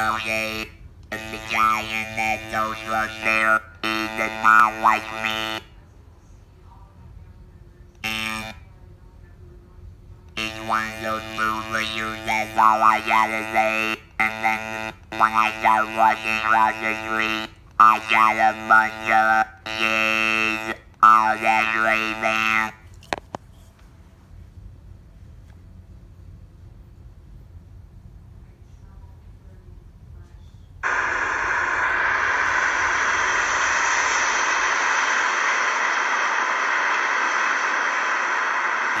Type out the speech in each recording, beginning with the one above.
Okay, and the guy in that those was there, he did not like me. And he's one of those leaders, that's all I gotta say. And then when I start walking across the street, I got a bunch of gays, all that great man.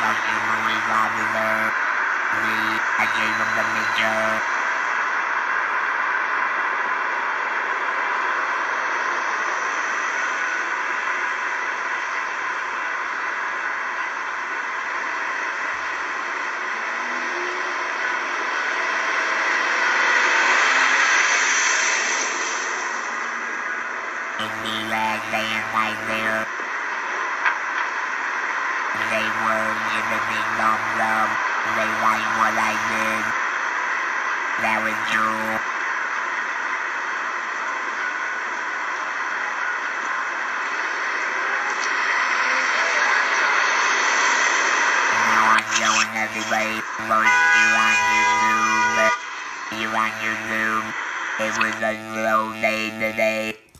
The movie popular, me, I gave him the picture. And the last day there, they were giving me thumbs up. They liked what I did. That was I'm showing everybody what you on YouTube. You on YouTube. It was a slow day today.